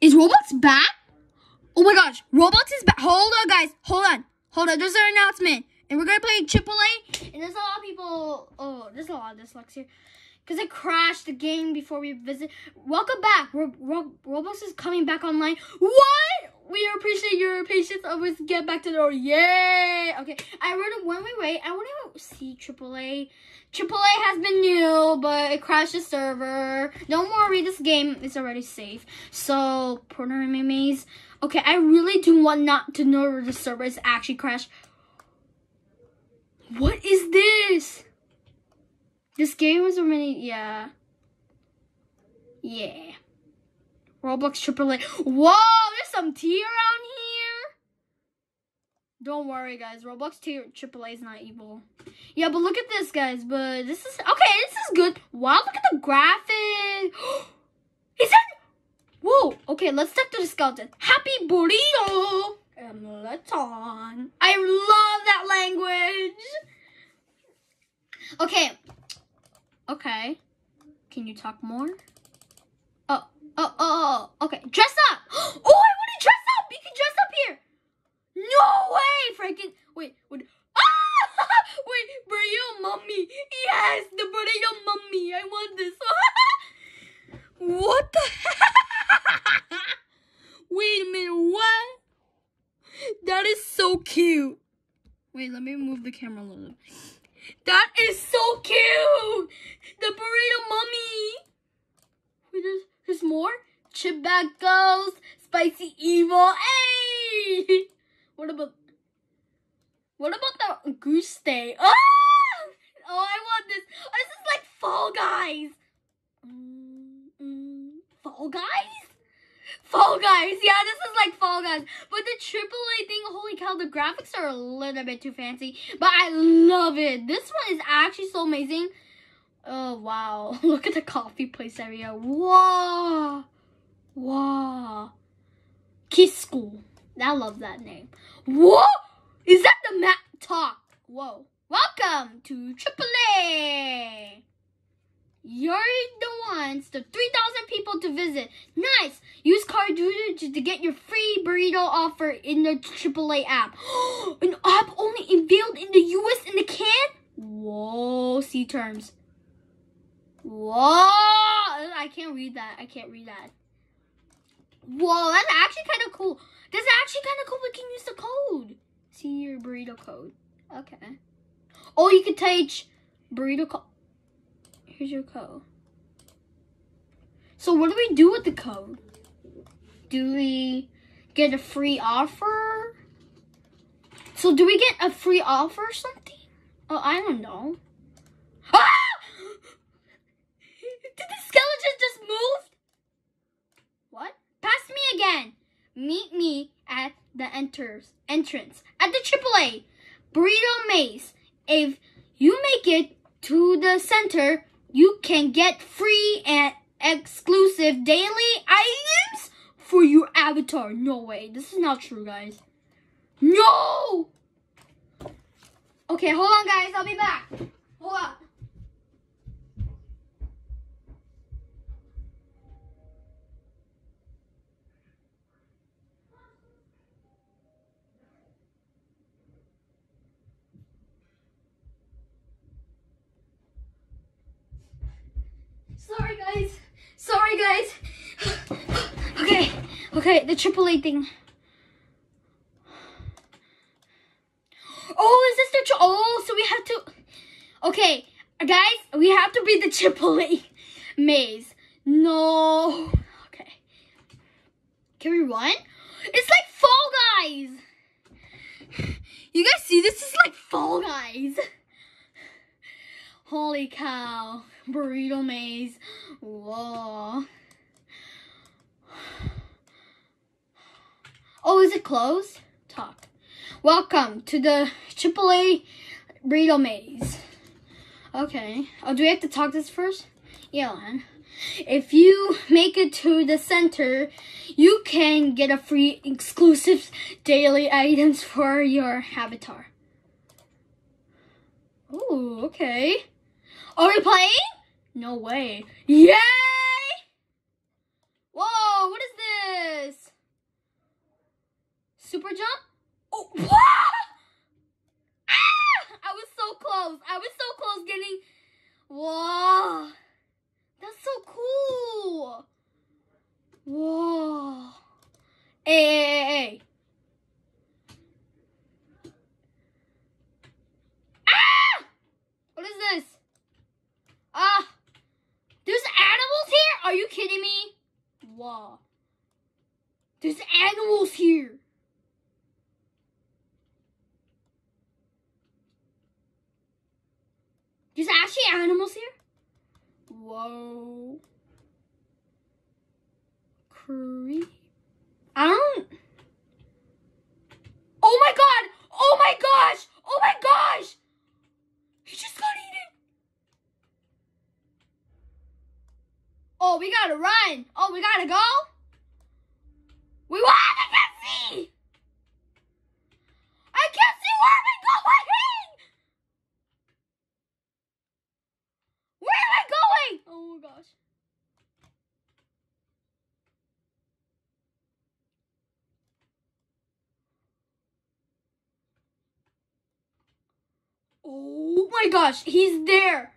Is Roblox back? Oh my gosh, Roblox is back. Hold on, guys. Hold on. Hold on. There's an announcement. And we're going to play AAA. And there's a lot of people. Oh, there's a lot of dyslexia. Because it crashed the game before we visit. Welcome back. Ro Ro Roblox is coming back online. What? We appreciate your patience. Always get back to the door. Yay! Okay, I wrote when we wait. I want to see AAA. AAA has been new, but it crashed the server. Don't worry, this game is already safe. So, partner maze. Okay, I really do want not to know where the server is actually crashed. What is this? This game was already, yeah. Yeah. Roblox AAA. Whoa, there's some tea around here. Don't worry, guys. Roblox AAA is not evil. Yeah, but look at this, guys. But this is okay. This is good. Wow, look at the graphic. is that? Whoa. Okay, let's talk to the skeleton. Happy burrito. Let's on. I love that language. Okay. Okay. Can you talk more? Oh, oh, oh, oh, okay. Dress up. Oh, I want to dress up. You can dress up here. No way, Franken. Wait, wait. Ah! Wait, burrito mummy. Yes, the burrito mummy. I want this. what the Wait a minute, what? That is so cute. Wait, let me move the camera a little. That is so cute. The burrito mummy. Wait, there's, there's more? Chip goes. Spicy evil. Hey! What about what about the goose day? Ah! Oh, I want this. Oh, this is like Fall Guys. Mm, mm, Fall Guys? Fall Guys. Yeah, this is like Fall Guys. But the AAA thing, holy cow, the graphics are a little bit too fancy. But I love it. This one is actually so amazing. Oh, wow. Look at the coffee place area. Wow. Wow. Kiss School. I love that name. What? Is that the map talk? Whoa. Welcome to AAA. You're the ones, the 3,000 people to visit. Nice. Use card to, to get your free burrito offer in the AAA app. An app only unveiled in the US in the can? Whoa, see terms. Whoa. I can't read that. I can't read that. Whoa, that's actually kind of cool. That's actually kind of cool. We can use the code. See your burrito code. Okay. Oh, you can teach burrito code. Here's your code. So what do we do with the code? Do we get a free offer? So do we get a free offer or something? Oh, I don't know. Ah! Did the skeleton just move? What? Pass me again. Meet me at the enters entrance at the AAA Burrito Maze. If you make it to the center, you can get free and exclusive daily items for your avatar. No way. This is not true, guys. No! Okay, hold on, guys. I'll be back. Hold on. Sorry, guys. Sorry, guys. okay, okay, the AAA thing. Oh, is this the... Oh, so we have to... Okay, guys, we have to be the AAA maze. No. Okay. Can we run? It's like Fall Guys. You guys see? This is like Fall Guys. Holy cow. Burrito maze. Whoa. Oh, is it closed? Talk. Welcome to the AAA burrito maze. Okay. Oh, do we have to talk this first? Yeah, man. If you make it to the center, you can get a free exclusive daily items for your avatar. Oh, okay. Are we playing? No way. Yay! Whoa, what is this? Super jump? Oh, ah! I was so close. I was so close getting... Whoa. That's so cool. Whoa. Hey, hey, hey. Oh my gosh, he's there.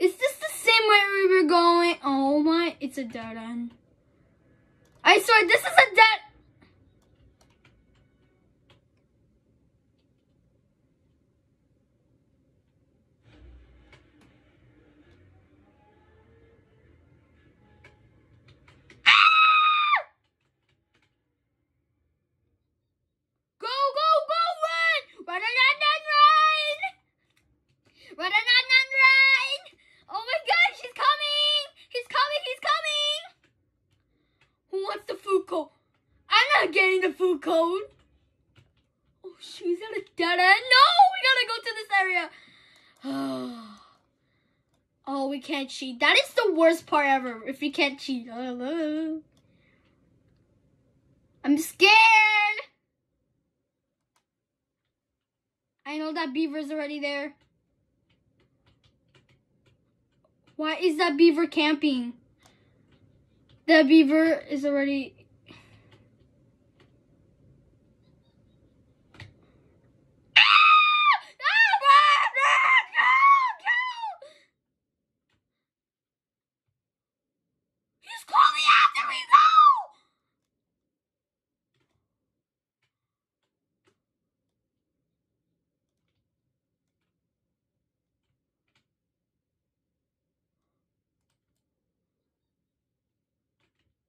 Is this the same way we were going? Oh my, it's a dead end. I swear, this is a dead... Ah! Go, go, go, run! Run, run, run, run, run! Run, run, run, run, run! Oh my gosh, he's coming! He's coming, he's coming! Who wants the food code? I'm not getting the food code. Oh, she's at a dead end. No, we gotta go to this area. We can't cheat. That is the worst part ever. If we can't cheat. I'm scared. I know that beaver's already there. Why is that beaver camping? That beaver is already. Ah! Ah, run, run, go, go! He's coming after me, go!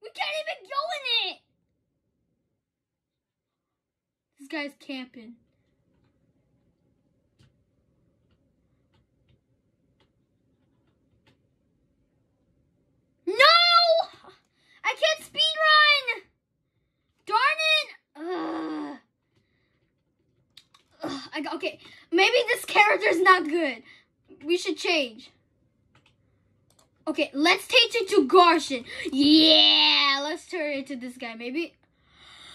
We can't even go in it. This guy's camping. No! I can't speed run. Darn it! Ugh. Ugh, I okay, maybe this character's not good. We should change. Okay, let's take it to Garshin. Yeah, let's turn it to this guy. Maybe.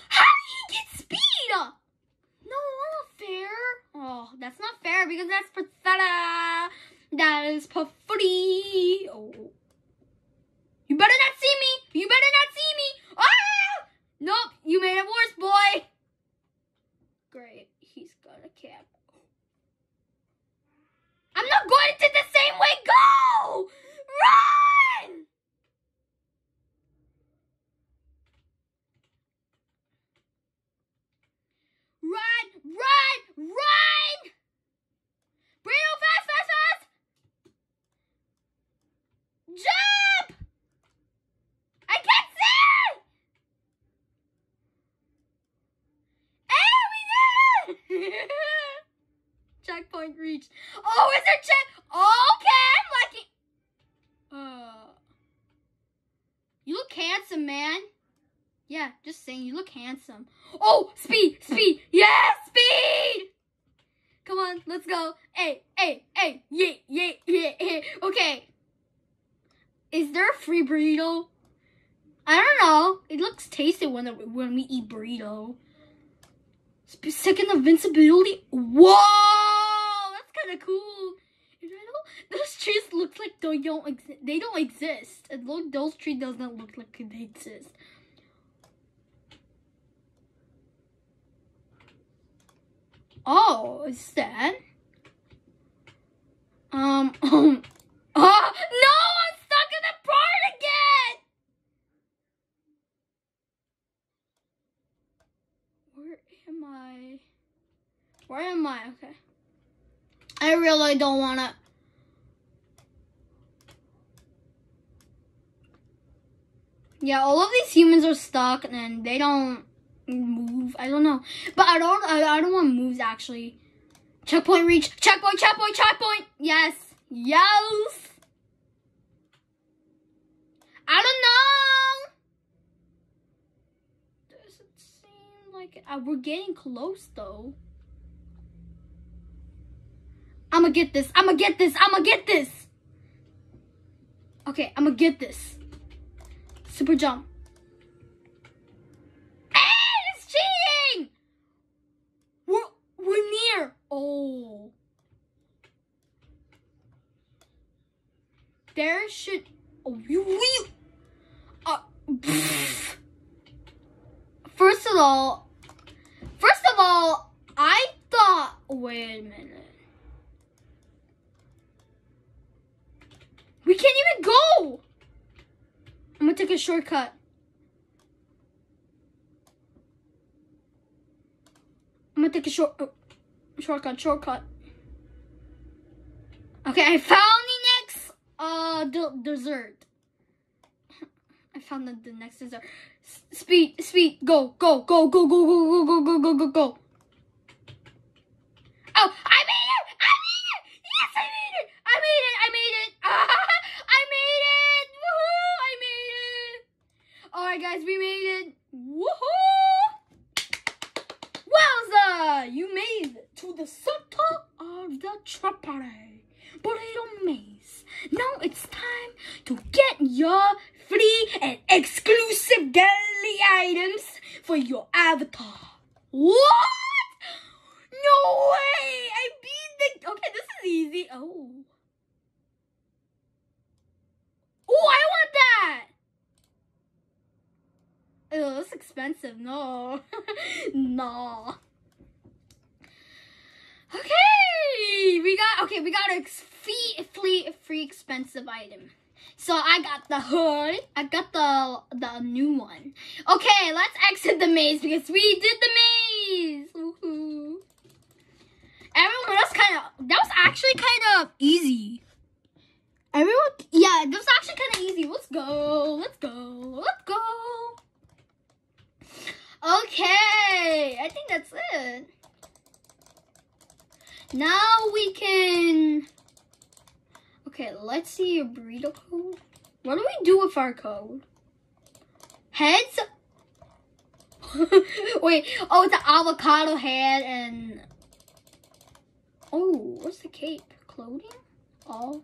How did he get speed? No, that's not fair. Oh, that's not fair because that's pathetic. That is pathetic. Oh. You better not see me. You better not see me. Ah! Nope, you made it worse, boy. Great, he's gonna camp. I'm not going to the same way. Go! Run! Run! Run! Run! Burrito, fast, fast, fast! Jump! I can't see! Hey, we did it! Checkpoint reached. Oh, is there check? Okay, I'm lucky. Uh, you look handsome, man. Yeah, just saying, you look handsome. Oh, speed, speed, yeah, speed. Come on, let's go. Hey, hey, hey, yeah, yeah, yeah, yeah. Okay. Is there a free burrito? I don't know. It looks tasty when when we eat burrito. Second invincibility. Whoa, that's kind of cool. And I know those trees look like they don't. They don't exist. Look those trees doesn't look like they exist. Oh, is that? Um. Um. Oh no! I'm stuck in the part again. Where am I? Where am I? Okay. I really don't wanna. Yeah, all of these humans are stuck and they don't move. I don't know, but I don't. I, I don't want moves actually. Checkpoint reach. Checkpoint. Checkpoint. Checkpoint. Yes. Yes. I don't know. Does it seem like uh, we're getting close though? I'm gonna get this. I'm gonna get this. I'm gonna get this. Okay, I'm gonna get this. Super jump. Hey, it's cheating! We're, near. Oh. There should. Oh, you. you uh, first of all, first of all, I thought. Wait a minute. We can't even go. I'm gonna take a shortcut. I'm gonna take a short oh, shortcut. Shortcut. Okay, I found the next uh de dessert. I found the, the next dessert. S speed, speed, go, go, go, go, go, go, go, go, go, go, go, go. Oh, I made it! I made it! Yes, I made it! I made it! I made it! I made it! Woohoo! I made it! Alright, guys, we made it. Woohoo! Wowza! You made it to the center of the Trapare Burrito Maze. Now it's time to get your free and exclusive daily items for your avatar. What? No way! I beat the. Okay, this is easy. Oh. Oh, I want that! Ew, that's expensive. No. no. Okay, we got okay. We got a free, free, free expensive item. So I got the hood. I got the the new one. Okay, let's exit the maze because we did the maze. Everyone, that's kind of that was actually kind of easy. Everyone, yeah, that was actually kind of easy. Let's go. Let's go. Let's go. Okay, I think that's it. Now we can... Okay, let's see your burrito code. What do we do with our code? Heads? Wait, oh, it's an avocado head and... Oh, what's the cape? Clothing? Oh.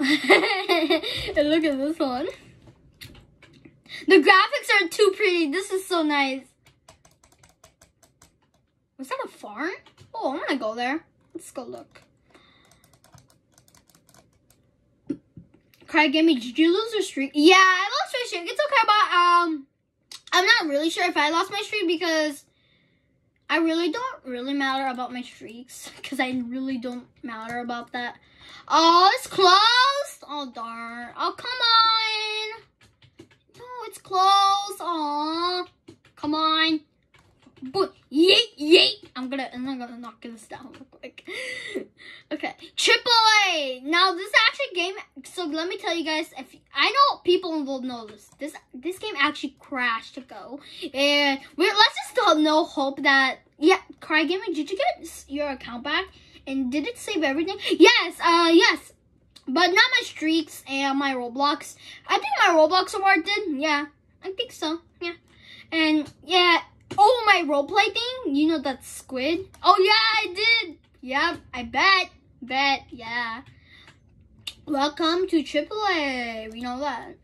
and look at this one. The graphics are too pretty. This is so nice. Was that a farm? Oh, I'm gonna go there. Let's go look. Cry, me. Did you lose your streak? Yeah, I lost my streak. It's okay, but um, I'm not really sure if I lost my streak because I really don't really matter about my streaks because I really don't matter about that. Oh, it's closed. Oh darn. Oh come on. No, it's closed. Aw. Come on. But yeet yeet. I'm gonna I'm gonna knock this down real quick. okay. Triple A. Now this actually game so let me tell you guys if I know people will know this. This this game actually crashed to go. And we let's just still no hope that yeah, Cry Gaming, did you get your account back? And did it save everything? Yes, uh yes. But not my streaks and my Roblox. I think my Roblox award did. Yeah, I think so. Yeah. And yeah, oh, my roleplay thing. You know that squid? Oh, yeah, I did. Yep, I bet. Bet, yeah. Welcome to AAA. We know that.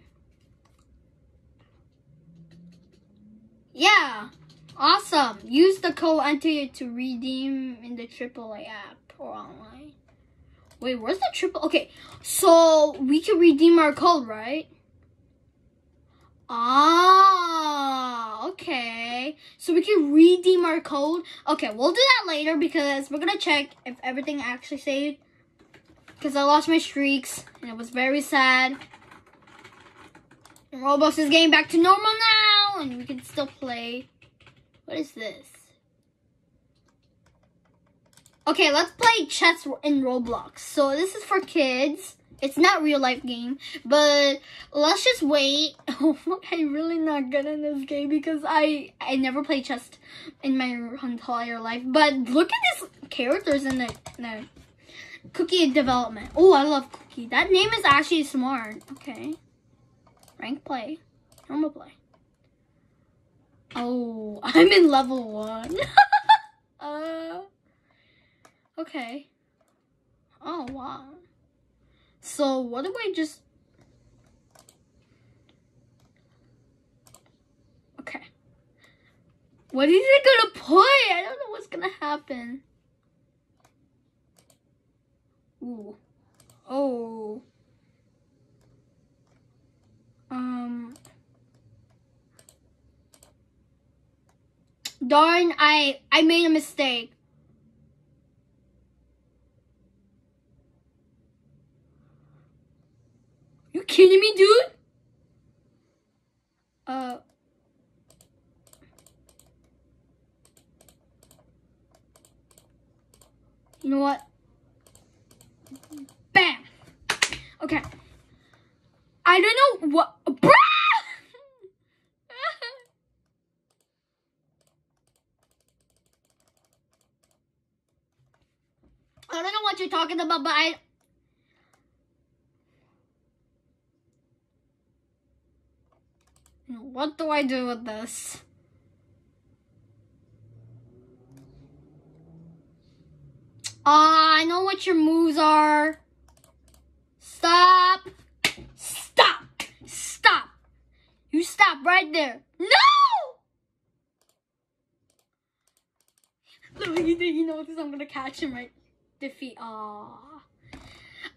Yeah. Awesome. Use the code enter to redeem in the AAA app or online. Wait, where's the triple? Okay, so we can redeem our code, right? Ah, okay. So we can redeem our code. Okay, we'll do that later because we're gonna check if everything actually saved. Because I lost my streaks and it was very sad. Roblox is getting back to normal now and we can still play. What is this? Okay, let's play chess in Roblox. So this is for kids. It's not real life game, but let's just wait. I'm really not good in this game because I I never played chess in my entire life. But look at these characters in the, in the cookie development. Oh, I love cookie. That name is actually smart. Okay, rank play, normal play. Oh, I'm in level one. uh. Okay. Oh, wow. So, what do I just... Okay. What is it gonna put? I don't know what's gonna happen. Ooh. Oh. Um... Darn, I I made a mistake. You kidding me, dude? Uh. You know what? Bam. Okay. I don't know what. I don't know what you're talking about, but I. What do I do with this? Ah, uh, I know what your moves are. Stop. Stop. Stop. You stop right there. No! No, you, you know because I'm gonna catch him right. Defeat. Ah.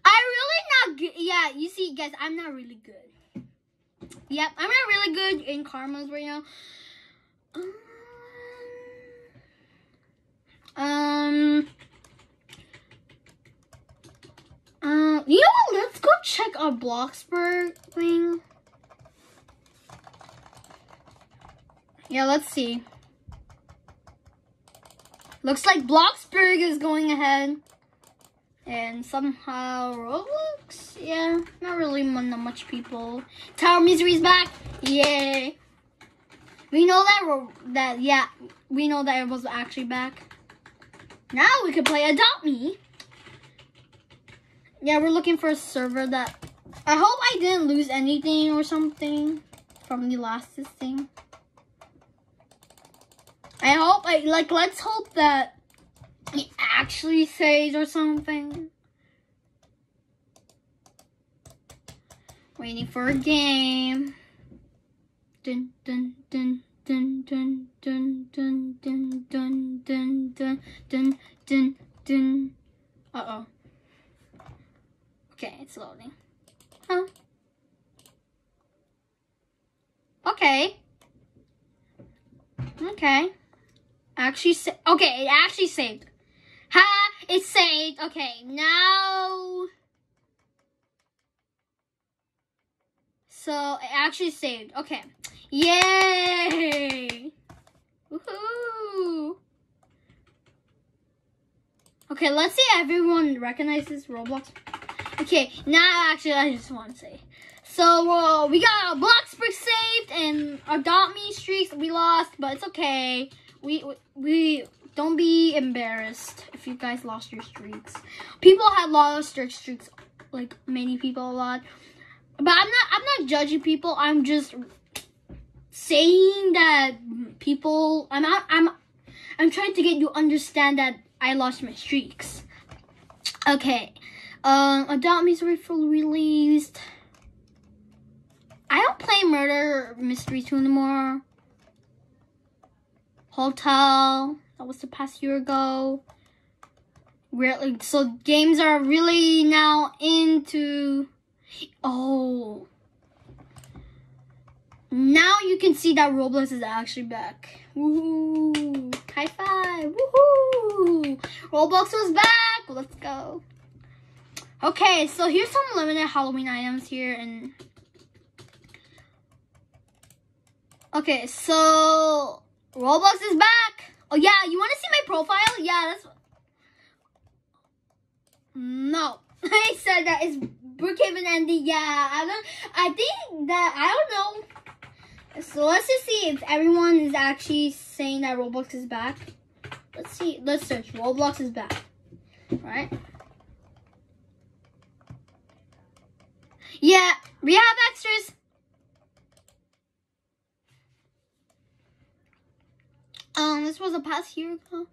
I really not good. Yeah, you see, guys, I'm not really good. Yep, I'm not really good in karmas right now. Um, um, you know what? Let's go check our Bloxburg thing. Yeah, let's see. Looks like Bloxburg is going ahead. And somehow Roblox, yeah, not really not much people. Tower Misery's back, yay! We know that that yeah, we know that it was actually back. Now we can play Adopt Me. Yeah, we're looking for a server that. I hope I didn't lose anything or something from the last thing. I hope I like. Let's hope that he actually says or something. Waiting for a game. Dun dun dun dun dun dun dun dun dun dun dun dun dun dun Uh oh. Okay, it's loading. Huh? Okay. Okay. Actually, okay, it actually saved. Ha! It's saved. Okay, now... So, it actually saved. Okay. Yay! Woohoo! Okay, let's see if everyone recognizes Roblox. Okay, now actually I just want to say. So, uh, we got a Bloxburg saved and our Adopt Me streaks we lost, but it's okay. We, we don't be embarrassed if you guys lost your streaks. People have lost their streaks, like many people a lot. But I'm not I'm not judging people. I'm just saying that people I'm not I'm I'm trying to get you understand that I lost my streaks. Okay. Um Adopt Me is fully released. I don't play Murder Mystery 2 anymore. Hotel. That was the past year ago. really so games are really now into oh now you can see that Roblox is actually back. Woohoo! High five! Woohoo! Roblox was back! Let's go. Okay, so here's some limited Halloween items here and Okay, so Roblox is back. Oh yeah, you want to see my profile? Yeah, that's no. I said that it's Brookhaven Andy. Yeah, I don't. I think that I don't know. So let's just see if everyone is actually saying that Roblox is back. Let's see. Let's search. Roblox is back. All right. Yeah, we have extras. Um, this was a past year ago.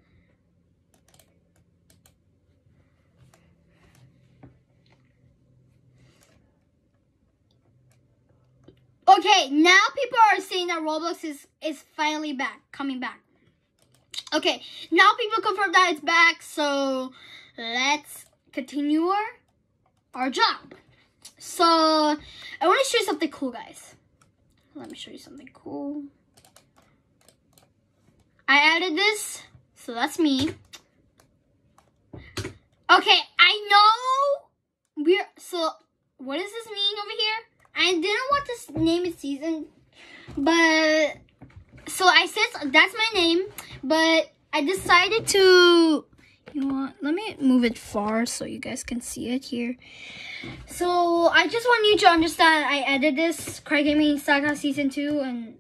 Okay, now people are saying that Roblox is is finally back, coming back. Okay, now people confirm that it's back, so let's continue our, our job. So, I want to show you something cool, guys. Let me show you something cool. I added this, so that's me. Okay, I know we're, so what does this mean over here? I didn't want to name it season, but so I said that's my name, but I decided to. You know what? Let me move it far so you guys can see it here. So I just want you to understand. I edited this Cry Gaming Saga season two, and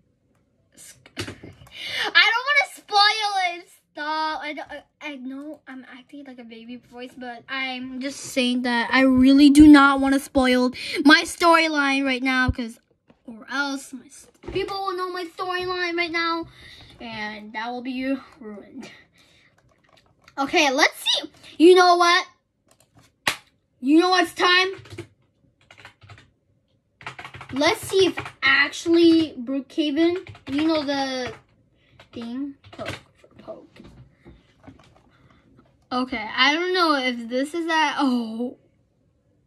I don't want to spoil it. Stop. I, don't, I know I'm acting like a baby voice, but I'm just saying that I really do not want to spoil my storyline right now because, or else my, people will know my storyline right now and that will be ruined. Okay, let's see. You know what? You know what's time? Let's see if actually Brookhaven, you know the thing, poke for poke. Okay, I don't know if this is that. Oh,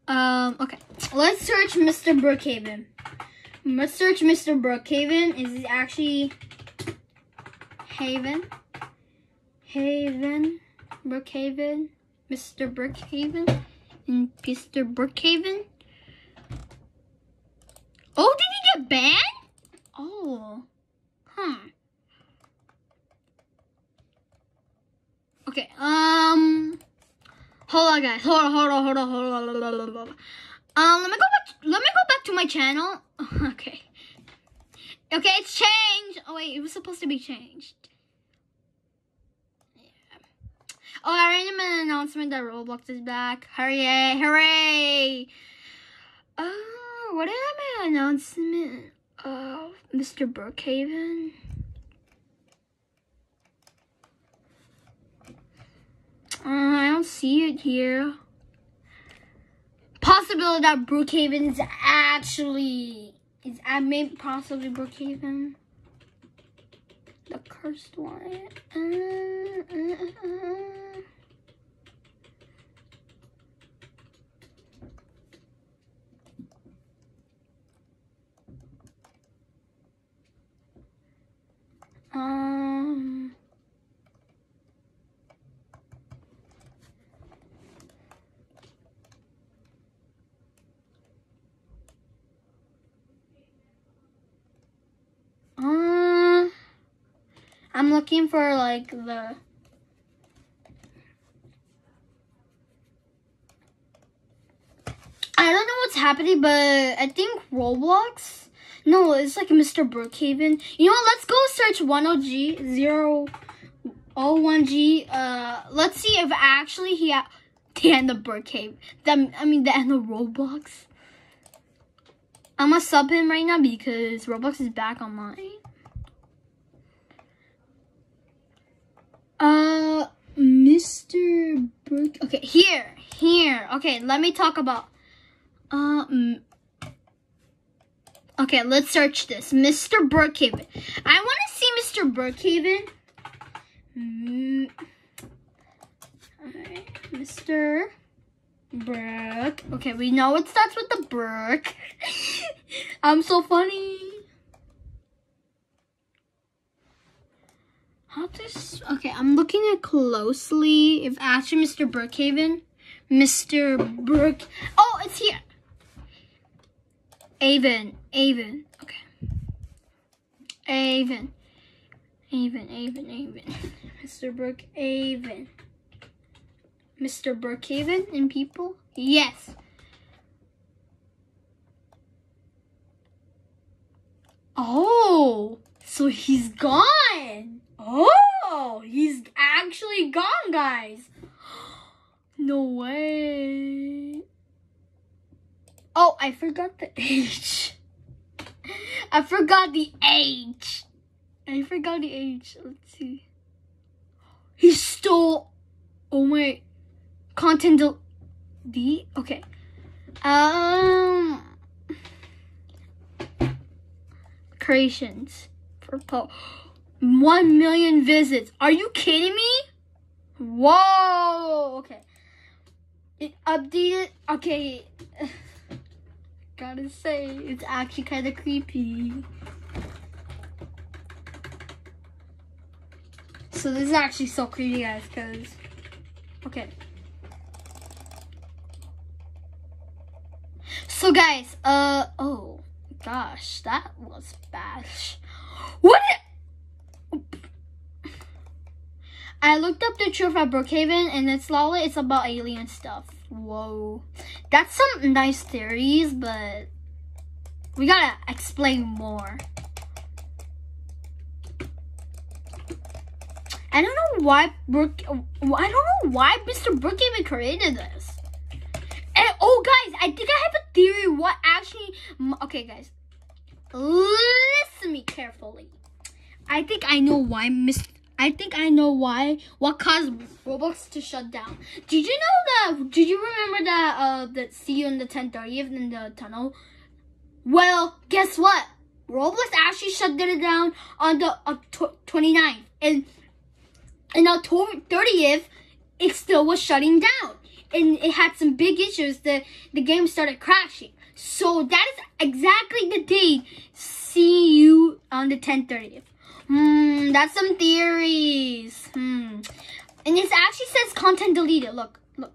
um. Okay, let's search Mr. Brookhaven. Let's search Mr. Brookhaven. Is actually Haven? Haven, Brookhaven, Mr. Brookhaven, and Mr. Brookhaven. Oh, did he get banned? Oh, huh. Okay, um, hold on, guys. Hold on, hold on, hold on, hold on. Hold on, hold on. Um, let me go back. Let me go back to my channel. okay. Okay, it's changed. Oh wait, it was supposed to be changed. Yeah. Oh, I already made an announcement that Roblox is back. Hooray! Hooray! Oh, what did I make an announcement of Mr. Brookhaven? Uh, I don't see it here. Possibility that Brookhaven is actually is I may possibly Brookhaven. The cursed one. Uh, uh, uh. Um I'm looking for like the I don't know what's happening, but I think Roblox. No, it's like Mr. Brookhaven. You know what? Let's go search 10G 001G. Uh, let's see if actually he ha- the end of Brookhaven. The, I mean the end of Roblox. I'm gonna sub him right now because Roblox is back online. Uh, Mr. Brook. Okay, here, here. Okay, let me talk about. Um. Okay, let's search this. Mr. Brookhaven. I want to see Mr. Brookhaven. Mm, Alright, Mr. Brook. Okay, we know it starts with the Brook. I'm so funny. How this? Okay, I'm looking at closely. If actually Mr. Brookhaven, Mr. Brook. Oh, it's here. Avon, Avon. Okay. Avon, Avon, Avon, Avon. Mr. Brook, Avon. Mr. Brookhaven and people? Yes. Oh, so he's gone. Oh, he's actually gone, guys. No way. Oh, I forgot the age. I forgot the age. I forgot the age. Let's see. He stole. Oh my. Content D. Okay. Um. Creations for po. One million visits. Are you kidding me? Whoa. Okay. It updated. Okay. Gotta say, it's actually kind of creepy. So this is actually so creepy, guys, because... Okay. So, guys, uh... Oh, gosh, that was bad. What? I looked up the truth at Brookhaven, and it's lol. It's about alien stuff. Whoa, that's some nice theories, but we gotta explain more. I don't know why Brook. I don't know why Mr. Brookhaven created this. And, oh, guys, I think I have a theory. What actually? Okay, guys, listen to me carefully. I think I know why Mr. I think I know why. What caused Roblox to shut down? Did you know that? Did you remember that? Uh, that see you in the 1030th in the tunnel. Well, guess what? Roblox actually shut it down on the uh, 29th, and and October 30th, it still was shutting down, and it had some big issues. The the game started crashing. So that is exactly the date. See you on the 1030th. Hmm, that's some theories. Hmm. And it actually says content deleted. Look, look.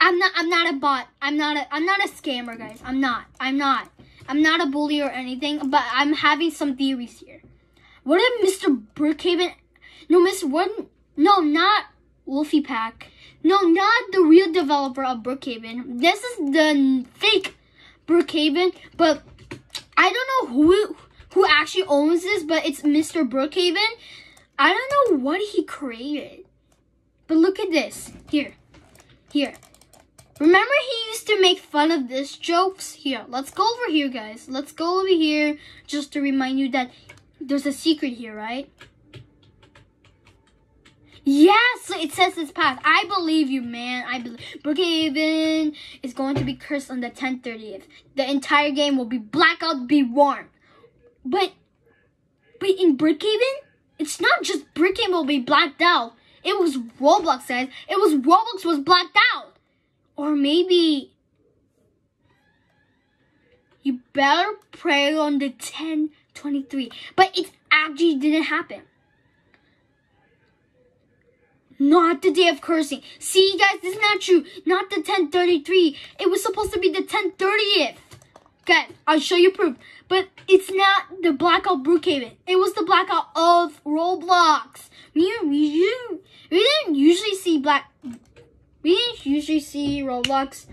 I'm not I'm not a bot. I'm not a I'm not a scammer, guys. I'm not. I'm not. I'm not a bully or anything, but I'm having some theories here. What if Mr. Brookhaven No, Miss what no, not Wolfie Pack. No, not the real developer of Brookhaven. This is the fake Brookhaven, but I don't know who who actually owns this, but it's Mr. Brookhaven. I don't know what he created. But look at this. Here. Here. Remember he used to make fun of this jokes? Here, let's go over here, guys. Let's go over here just to remind you that there's a secret here, right? Yes, it says it's path. I believe you, man. I believe Brookhaven is going to be cursed on the 1030th. The entire game will be blackout, be warm. But, but in Brookhaven, it's not just Brookhaven will be blacked out. It was Roblox, guys. It was Roblox was blacked out. Or maybe you better pray on the 1023. But it actually didn't happen. Not the day of cursing. See, guys, this is not true. Not the 1033. It was supposed to be the 1030th. Okay, I'll show you proof. But it's not the blackout Brookhaven. It was the blackout of Roblox. We, we, we didn't usually see black... We didn't usually see Roblox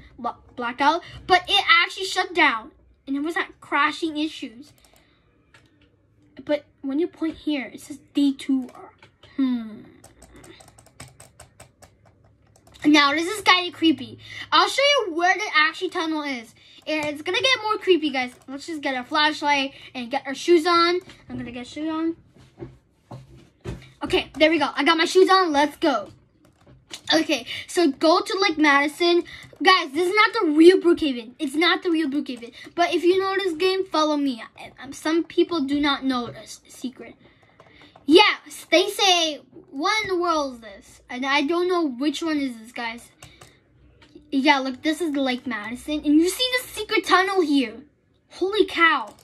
blackout, but it actually shut down. And it was not crashing issues. But when you point here, it says D2R. Hmm. Now, this is kind of creepy. I'll show you where the actual tunnel is. And It's gonna get more creepy, guys. Let's just get a flashlight and get our shoes on. I'm gonna get shoes on. Okay, there we go. I got my shoes on. Let's go. Okay, so go to Lake Madison. Guys, this is not the real Brookhaven. It's not the real Brookhaven. But if you know this game, follow me. Some people do not know this secret. Yeah, they say what in the world is this? And I don't know which one is this, guys. Yeah, look, this is Lake Madison. And you see the secret tunnel here. Holy cow.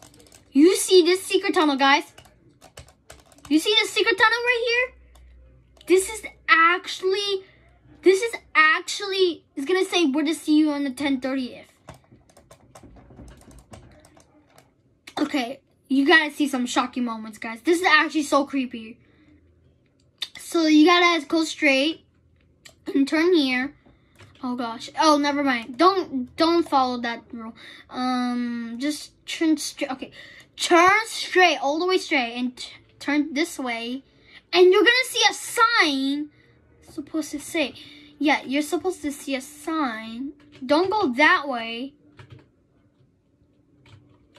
You see this secret tunnel, guys? You see the secret tunnel right here? This is actually, this is actually, it's gonna say where to see you on the 1030th. Okay, you gotta see some shocking moments, guys. This is actually so creepy. So you gotta go straight and turn here. Oh gosh. Oh, never mind. Don't don't follow that rule. Um, just turn straight. Okay, turn straight, all the way straight, and turn this way, and you're gonna see a sign. Supposed to say, yeah, you're supposed to see a sign. Don't go that way.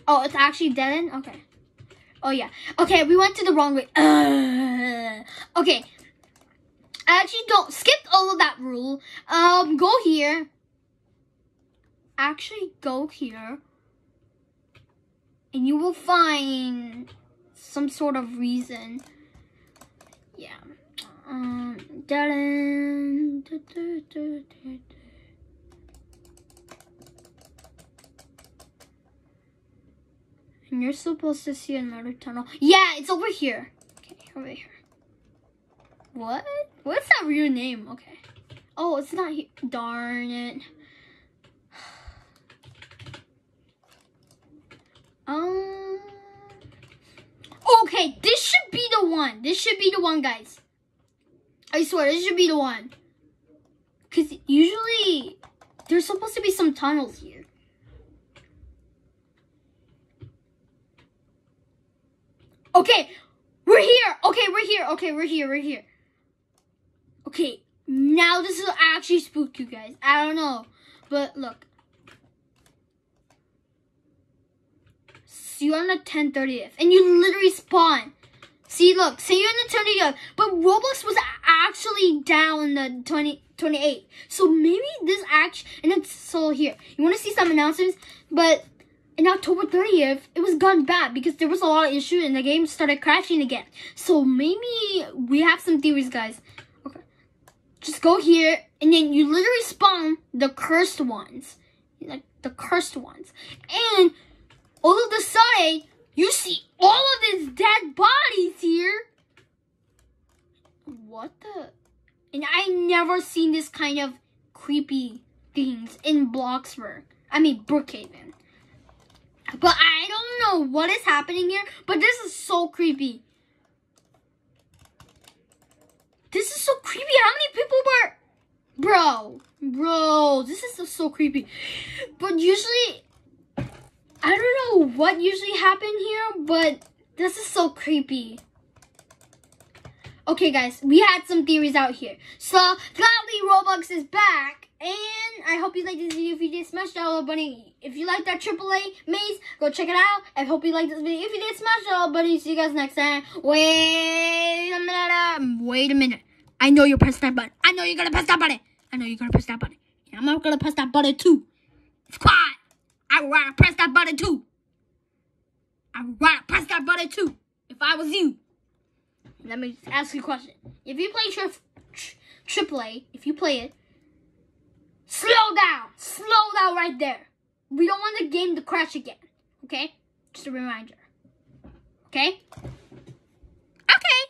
Oh, it's actually dead end? Okay. Oh, yeah. Okay, we went to the wrong way. Okay. Actually don't skip all of that rule. Um, go here. Actually, go here. And you will find some sort of reason. Yeah. Um, dead end. And you're supposed to see another tunnel. Yeah, it's over here. Okay, over here. What? What's that real name? Okay. Oh, it's not here. Darn it. Um. Okay, this should be the one. This should be the one, guys. I swear, this should be the one. Because usually, there's supposed to be some tunnels here. Okay, we're here. Okay, we're here. Okay, we're here. We're here. Okay, now this will actually spook you guys. I don't know. But look. See you're on the 1030th. And you literally spawn. See, look. See you're on the 20th. But Roblox was actually down the 20, 28. So maybe this actually... And it's so here. You want to see some announcements? But in October 30th, it was gone bad because there was a lot of issues and the game started crashing again. So maybe we have some theories, guys. Just go here and then you literally spawn the cursed ones. Like the cursed ones. And all of a sudden, you see all of these dead bodies here. What the? And I never seen this kind of creepy things in Bloxburg. I mean, Brookhaven. But I don't know what is happening here, but this is so creepy. This is so creepy. How many people were... Bro, bro, this is so creepy. But usually, I don't know what usually happen here, but this is so creepy. Okay, guys, we had some theories out here. So, Godly Robux is back, and I hope you liked this video. If you did, smash that little button. If you like that AAA maze, go check it out. I hope you liked this video. If you did, smash that little button. See you guys next time. Wait a minute. Um, wait a minute. I know you pressed that button. I know you're gonna press that button. I know you're gonna press that button. I'm not gonna press that button too. Squad, I would rather press that button too. I would rather press that button too. If I was you. Let me ask you a question. If you play tri tri AAA, if you play it, slow down. Slow down right there. We don't want the game to crash again. Okay? Just a reminder. Okay? Okay.